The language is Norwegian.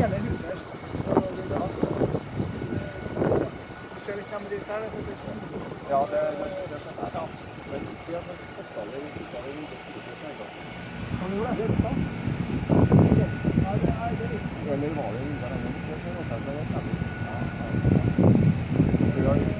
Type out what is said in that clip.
hele huset er og det vil ha det- kommer dit her, det Ja, det, det, det skjønner jeg. Ja. Men det er sånn oppgave i oppgave i det fire sekunder. Kan du gjøre det? Ja, det er det. Eller var det